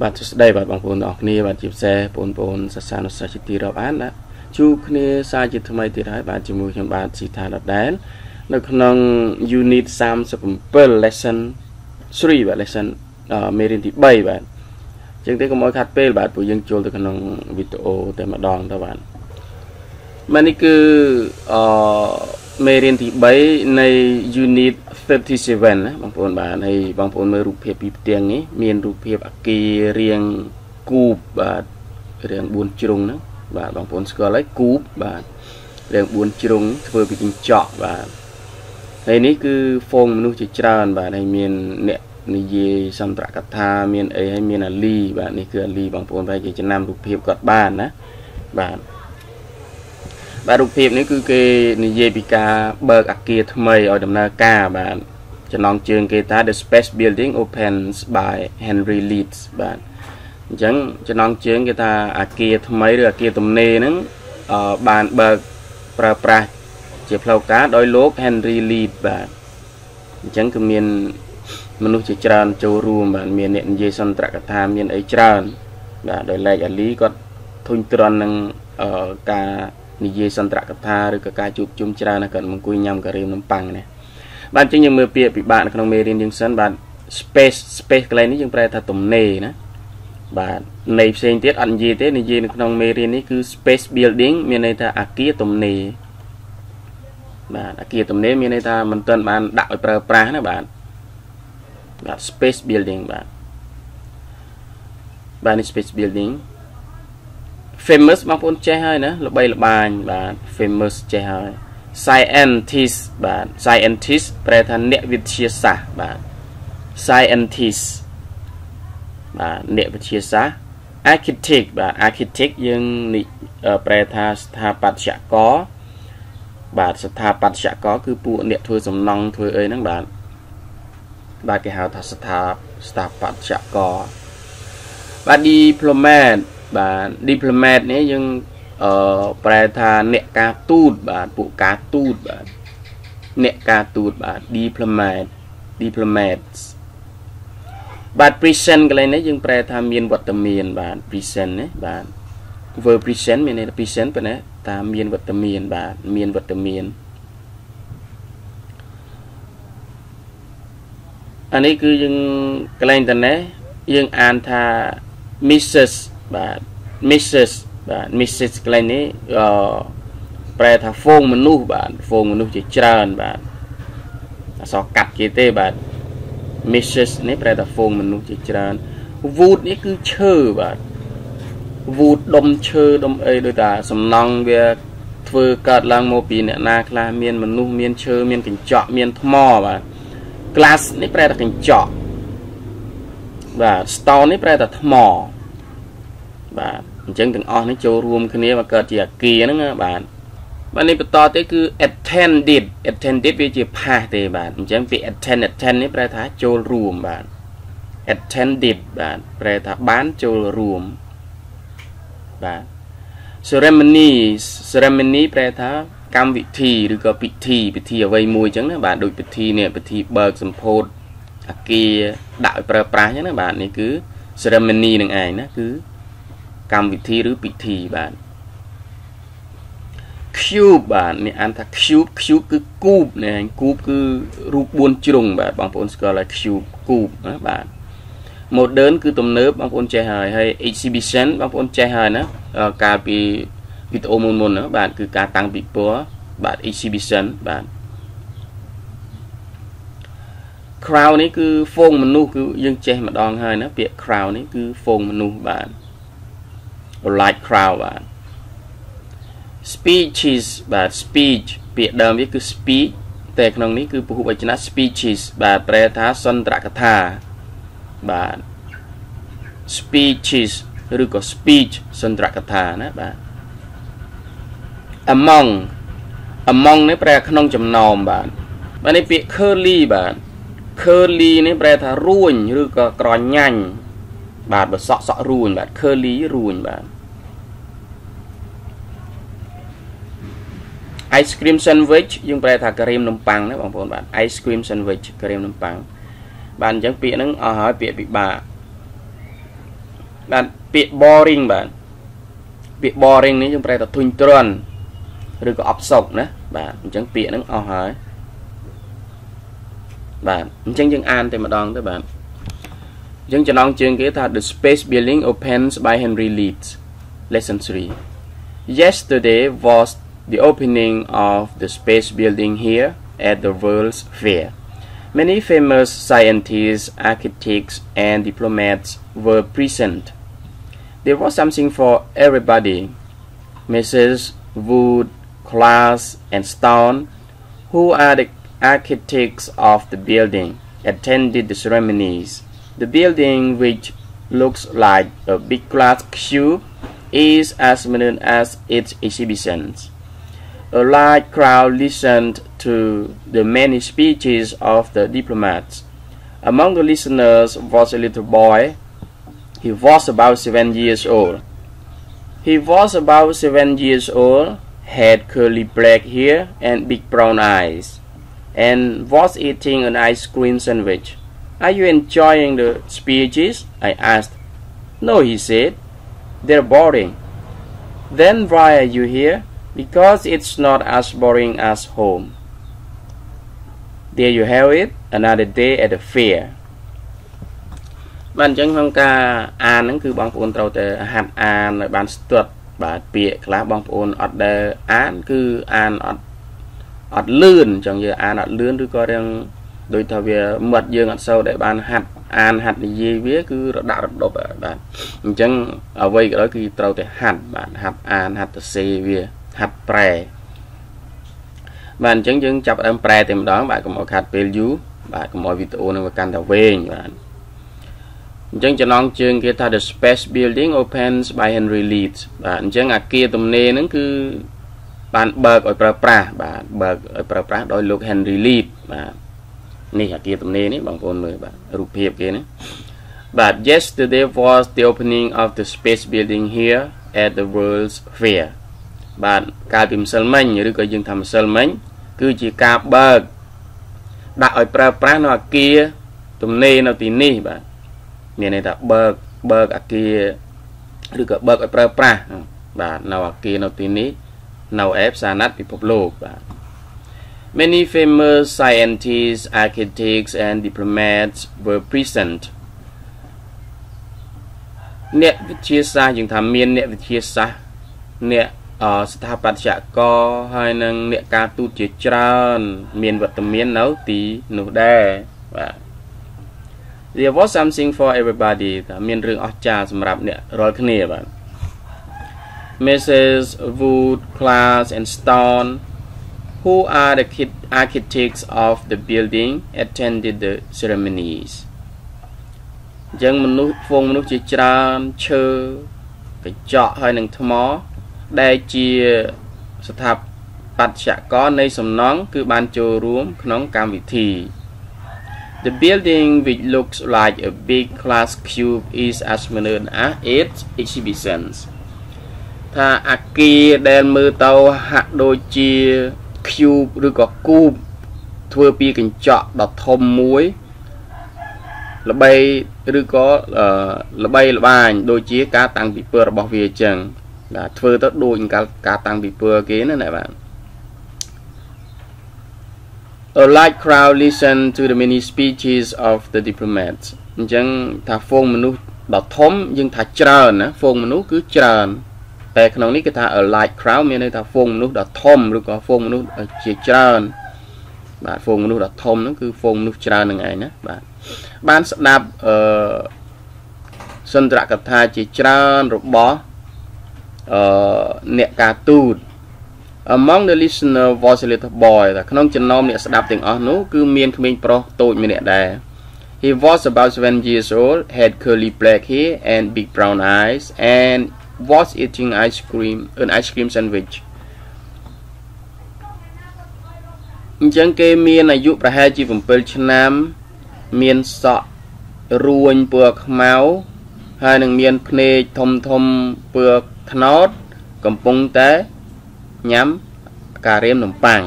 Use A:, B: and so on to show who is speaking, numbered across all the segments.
A: បាទសួស្តីបាទបងប្អូនទាំងអស់គ្នាបាទជាពិសេសបងប្អូនសាសានុសិស្សជាទីរាប់អានណាជួបគ្នាសារជាថ្មីទៀតហើយបាទជាមួយខ្ញុំបាទស៊ីថាដដែលនៅក្នុង unit 37 lesson 3បាទ lesson មេរៀនទី3បាទអញ្ចឹងទេកុំឲ្យខាត់ពេលបាទព្រោះយើងចូលទៅក្នុងវីដេអូតែម្ដងទៅបាទបាទនេះគឺអឺមេរៀនទី3នៃ unit 37ណាបងប្អូនបាទហើយបងប្អូនមើលរូបភាពពីផ្ទាំងនេះមានរូបភាពអគាររាងគូបបាទរាង4ជ្រុងហ្នឹងបាទបងប្អូនស្គាល់ហើយគូបបាទរាង4ជ្រុងធ្វើពីកញ្ចក់បាទហើយនេះគឺហ្វូងមនុស្សជាច្រើនបាទហើយមានអ្នកនិយាយសន្ទរកថាមានអីហើយមានអាលីបាទនេះគឺអាលីបងប្អូនប្រហែលជាចំណាំរូបភាពគាត់បានណាបាទបាទរូបភាពនេះគឺគេនិយាយពីការបើកអគារថ្មីឲ្យដំណើរការបាទ ចំណងជើងគេថា the space building opens by Henry Leeds បាទអញ្ចឹងចំណងជើងគេថាអគារថ្មីឬអគារទំនេរហ្នឹងបានបើកប្រើប្រាស់ជាផ្លូវការដោយលោក Henry Leeds បាទអញ្ចឹងគឺមានមនុស្សជាច្រើនចូលរួមបាទមានអ្នកនិយាយសន្ទរកថាមានអីច្រើនបាទដោយឡែកអាលីគាត់ធុញទ្រាន់នឹងការនិយាយសន្ទរកថាឬក៏ការជួបជុំច្រើនណាគាត់មកអង្គុយញ៉ាំការីមនំប៉័ងនេះ បាទអញ្ចឹងយើងមើលពាក្យពិបាកនៅក្នុងមេរៀនយើងសិនបាទ space space កន្លែងនេះយើងប្រែថាទំនេរណាបាទន័យផ្សេងទៀតអត់និយាយទេនិយាយនៅក្នុងមេរៀននេះគឺ space building មានន័យថាអគារទំនេរបាទអគារទំនេរមានន័យថាមិនទាន់បានដាក់ឲ្យប្រើប្រាស់ណាបាទបាទ space building បាទបាទនេះ space building famous បងប្អូនចេះហើយណាល្បីល្បាញបាទ famous ចេះហើយ scientist បាទ scientist ប្រែថាអ្នកវិទ្យាសាស្ត្របាទ scientist បាទអ្នកវិទ្យាសាស្ត្រ architect បាទ architect យើងប្រែថាស្ថាបត្យករបាទស្ថាបត្យករគឺពួកអ្នកធ្វើសំណង់ធ្វើអីហ្នឹងបាទបាទគេហៅថាស្ថាស្ថាបត្យករបាទ diplomat បាទ diplomat នេះយើង អឺប្រែថាអ្នកការទូតបាទពួកការទូតបាទអ្នកការទូតបាទ diplomat diplomats បាទ present កន្លែងនេះយើងប្រែថាមានវត្តមានបាទ present ណាបាទ verb present មានន័យថា present ប៉ុណ្ណាថាមានវត្តមានបាទមានវត្តមានអានេះគឺយើងកន្លែងតនេះយើងអានថា Mrs បាទ Mrs បាទ Mrs កន្លែងនេះអឺប្រែថាហ្វូងមនុស្សបាទហ្វូងមនុស្សជាច្រើនបាទអសកាត់គេទេបាទ Mrs នេះប្រែថាហ្វូងមនុស្សជាច្រើន wood នេះគឺឈើបាទ wood ដុំឈើដុំអីដូចថាសំណង់វាធ្វើកើតឡើងមកពីអ្នកណាខ្លះមានមនុស្សមានឈើមានកញ្ចក់មានថ្មបាទ glass នេះប្រែថាកញ្ចក់បាទ stone នេះប្រែថាថ្មបាទ អញ្ចឹងទាំងអស់នេះចូលរួមគ្នាមកកើតជាអាគារហ្នឹងបាទបាទនេះបន្តទៅគឺ attended attended វាជាផាសទេបាទអញ្ចឹងពាក្យ attend attend នេះប្រែថាចូលរួមបាទ attended បាទប្រែថាបានចូលរួមបាទ ceremony ceremony ប្រែថាកម្មវិធីឬក៏ពិធីពិធីអ្វីមួយអញ្ចឹងណាបាទដូចពិធីនេះពិធីបើកសម្ពោធអាគារដាក់ឲ្យប្រើប្រាស់អញ្ចឹងណាបាទនេះគឺ ceremony នឹងឯងណាគឺ កម្មវិធីឬពិធីបាទ cube បាទនេះអានថា cube cube គឺគូបនេះគូបគឺរូប4ជ្រុងបាទបងប្អូនស្គាល់ហើយ cube គូបណាបាទ modern គឺទំនើបបងប្អូនចេះហើយហើយ exhibition បងប្អូនចេះហើយណាកាលពីវីដេអូមុនមុនណាបាទគឺការតាំងពិព័រណ៍បាទ exhibition បាទ crowd នេះគឺហ្វូងមនុស្សគឺយើងចេះម្ដងហើយណាពាក្យ crowd នេះគឺហ្វូងមនុស្សបាទ like crowd បាទ speeches បាទ speech ពាក្យដើមវាគឺ speech តែក្នុងនេះគឺពហុវចនៈ speeches បាទប្រែថាសន្ទរកថាបាទ speeches ឬក៏ speech សន្ទរកថាណាបាទ among among នេះប្រែក្នុងចំណោមបាទបាទនេះពាក្យ curly បាទ curly នេះប្រែថារួញឬក៏ក្រញាញ់បាទបើសក់សក់រួញបាទ curly រួញបាទ ice cream sandwich យើងប្រែថាការីមនំប៉័ងណាបងប្អូនបាទ ice cream sandwich ការីមនំប៉័ងបាទអញ្ចឹងពាក្យហ្នឹងអស់ហើយពាក្យពិបាកបាទពាក្យ boring បាទពាក្យ boring នេះយើងប្រែថាធុញទ្រាន់ឬក៏អបសុកណាបាទអញ្ចឹងពាក្យហ្នឹងអស់ហើយបាទអញ្ចឹងយើងអានតែម្ដងទៅបាទអញ្ចឹងចំណងជើងគេថា The Space Building opens by Henry Leeds lesson 3 Yesterday was the opening of the space building here at the World's Fair Many famous scientists, architects, and diplomats were present. There was something for everybody. Mrs. Wood, Class, and Stone, who are the architects of the building, attended the ceremonies. The building, which looks like a big glass cube, is as modern as its exhibitions. A large crowd listened to the many speeches of the diplomats. Among the listeners was a little boy. He was about seven years old. He was about seven years old, had curly black hair and big brown eyes, and was eating an ice cream sandwich. Are you enjoying the speeches? I asked. No, he said. They're boring. Then why are you here? Because it's not as boring as home. There you have it, another day at the fair. បាទអញ្ចឹងក្នុងការអានហ្នឹងគឺបងប្អូនត្រូវតែហាត់អានឲ្យបានស្ទាត់បាទពាក្យខ្លះបងប្អូនអត់ដែលអានគឺអានអត់អត់លឿនអញ្ចឹងយើងអានអត់លឿនឬក៏រឿងដូចថាវាមាត់យើងអត់សូវដែលបានហាត់អានហាត់និយាយវាគឺរដាក់រដប់បាទអញ្ចឹងអ្វីក៏ដោយគឺត្រូវតែហាត់បាទហាត់អានហាត់ទៅសេវា ហាត់ប្រែបាទអញ្ចឹងយើងចាប់ដើមប្រែតែម្ដងបាទកុំឲ្យខាត់ពេលយូរបាទកុំឲ្យវីដេអូនឹងវាកាន់តែវែងបាទអញ្ចឹងចំណងជើងគេថា the space building opens by Henry Leeds បាទអញ្ចឹងអាគារទំនេរហ្នឹងគឺបានបើកឲ្យប្រើប្រាស់បាទបើកឲ្យប្រើប្រាស់ដោយលោក Henry Leeds បាទនេះអាគារទំនេរនេះបងប្អូនមើលបាទរូបភាពគេណាបាទ yesterday was the opening of the space building here at the World's Fair បាទកាលពីម្សិលមិញឬក៏យើងថាម្សិលមិញគឺជាការបើកដាក់ឲ្យប្រើប្រាស់នៅអាគារទំនេរនៅទីនេះបាទមានន័យថាបើកបើកអាគារឬក៏បើកឲ្យប្រើប្រាស់បាទនៅអាគារនៅទីនេះនៅឯផ្សារណាត់ពិភពលោកបាទ Many famous scientists, architects and diplomats were present អ្នកវិទ្យាសាស្ត្រយើងថាមានអ្នកវិទ្យាសាស្ត្រអ្នក ស្ថាបត្យករហើយនិងអ្នកការទូតជាច្រើន មានវត្តមាននៅទីនោះដែរបាទ There was something for everybody ថាមានរឿងអស្ចារ្យសម្រាប់អ្នករាល់គ្នាបាទ Mrs. Wood, Class and Stone who are the architects of the building attended the ceremonies អញ្ចឹងមនុស្សហ្វូងមនុស្សជាច្រើនឈើកញ្ចក់ហើយនឹងថ្ម ដែលជាស្ថាបត្យករនៃសំណង់គឺបានចូលរួមក្នុងកម្មវិធី The building which looks like a big glass cube is as modern as its exhibitions ថាអាគារដែលមើលទៅហាក់ដូចជា cube ឬក៏គូបធ្វើពីកញ្ចក់ដ៏ធំមួយល្បីឬក៏ល្បីល្បាញដូចជាការតាំងពីពើរបស់វាអញ្ចឹង បាទធ្វើទៅដូចការការតាំងពីពើគេណាណាបាទ A large crowd listened to the many speeches of the diplomats អញ្ចឹងថាហ្វូងមនុស្សដ៏ធំយើងថាច្រើនណាហ្វូងមនុស្សគឺច្រើនតែក្នុងនេះគេថា a large crowd មានន័យថាហ្វូងមនុស្សដ៏ធំឬក៏ហ្វូងមនុស្សជាច្រើនបាទហ្វូងមនុស្សដ៏ធំហ្នឹងគឺហ្វូងមនុស្សច្រើននឹងឯងណាបាទបានស្ដាប់អឺសន្ទរកថាជាច្រើនរបស់ អឺអ្នកការទូត Among the listener was a little boy តែក្នុងចំណោមអ្នកស្ដាប់ទាំងអស់នោះគឺមានក្មេងប្រុសតូចម្នាក់ដែរ He was about 7 years old, had curly black hair and big brown eyes and was eating ice cream an ice cream sandwich អញ្ចឹងគេមានអាយុប្រហែលជា7ឆ្នាំ មានសក់រួញពណ៌ខ្មៅហើយនឹងមានភ្នែកធំធំព ណ៌ត្នោតកំពុងតែញ៉ាំការរៀមនំប៉័ង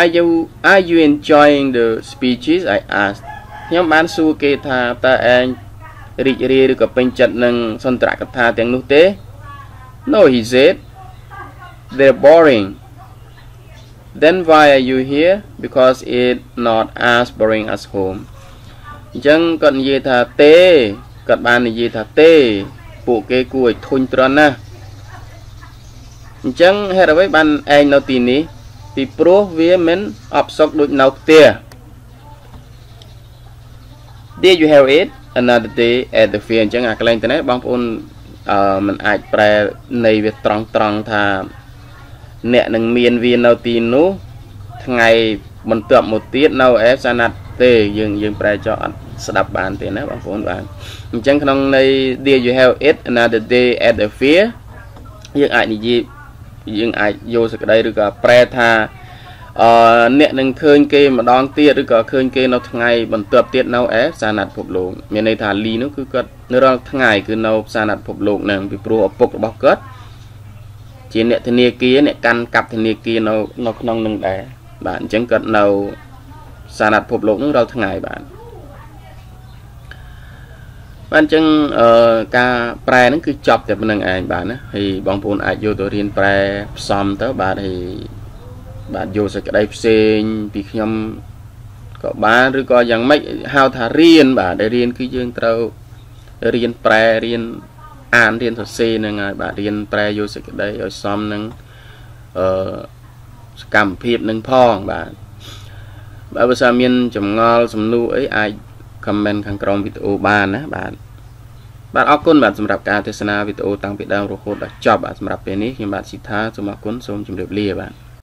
A: Are you are you enjoying the speeches I asked ខ្ញុំបានសួរគេថាតើឯងរីករាយឬក៏ពេញចិត្តនឹងសន្ទរកថាទាំងនោះទេ No he said they're boring then why are you here because it not as boring as home អញ្ចឹងគាត់និយាយថាទេគាត់បាននិយាយថាទេ ពួកគេគួរឲ្យធុញទ្រាន់ណាស់អញ្ចឹងហេតុអ្វីបានឯងនៅទីនេះ ពីព្រោះវាមិនអបសុកដូចនៅផ្ទះ There you have it another day at the fair អញ្ចឹងអាកន្លែងទៅនេះបងប្អូនអឺมันអាចប្រែនៃវាត្រង់ត្រង់ថា អ្នកនឹងមានវានៅទីនោះថ្ងៃបន្ទាប់មកទៀតនៅអេសាណាត់ ទេយើងយើងប្រែចោលអត់ស្ដាប់បានទេណាបងប្អូនបាទអញ្ចឹងក្នុងន័យ there you have it another day at the fair យើងអាចនិយាយយើងអាចយកសក្តីឬក៏ប្រែថាអឺអ្នកនឹងឃើញគេម្ដងទៀតឬក៏ឃើញគេនៅថ្ងៃបន្ទាប់ទៀតនៅឯផ្សារណាត់ពិភពលោកមានន័យថាលីនោះគឺគាត់នៅរាល់ថ្ងៃគឺនៅផ្សារណាត់ពិភពលោកហ្នឹងពីព្រោះឪពុករបស់គាត់ជាអ្នកធនាគារអ្នកកាន់កាប់ធនាគារនៅនៅក្នុងនឹងដែរបាទអញ្ចឹងគាត់នៅផ្សារណាត់ពិភពលោកហ្នឹងរាល់ថ្ងៃបាទបាទអញ្ចឹងអឺការប្រែហ្នឹងគឺចប់តែប៉ុណ្្នឹងឯងបាទណាហើយបងប្អូនអាចយកទៅរៀនប្រែផ្សំទៅបាទហើយបាទយកសេចក្តីផ្សេងពីខ្ញុំក៏បានឬក៏យ៉ាងម៉េចហៅថារៀនបាទដែលរៀនគឺយើងត្រូវរៀនប្រែរៀនអានរៀនសរសេរហ្នឹងហើយបាទរៀនប្រែយកសេចក្តីឲ្យសមនឹងអឺសកម្មភាពនឹងផងបាទ បើភាសាមានចម្ងល់សំណួរអីអាច comment ខាងក្រោមវីដេអូបានណាបាទបាទអរគុណបាទសម្រាប់ការទស្សនាវីដេអូតាំងពីដើមរហូតដល់ចប់បាទសម្រាប់ពេលនេះខ្ញុំបាទស៊ីថាសូមអរគុណសូមជម្រាបលាបាទ